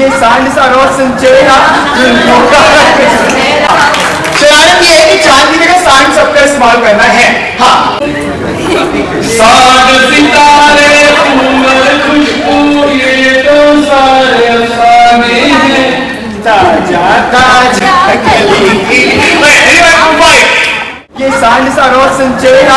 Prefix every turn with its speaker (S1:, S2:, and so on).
S1: ये सांड सा रोशन चेहरा शरारत ये है कि चाँद की जगह सांड सबका इस्तेमाल करना है। हाँ।
S2: साग सितारे उमर खुशबू ये तो सारे अफसाने हैं।
S1: ताज़ा ताज़ा कली। की ये सांड सा रोशन चेहरा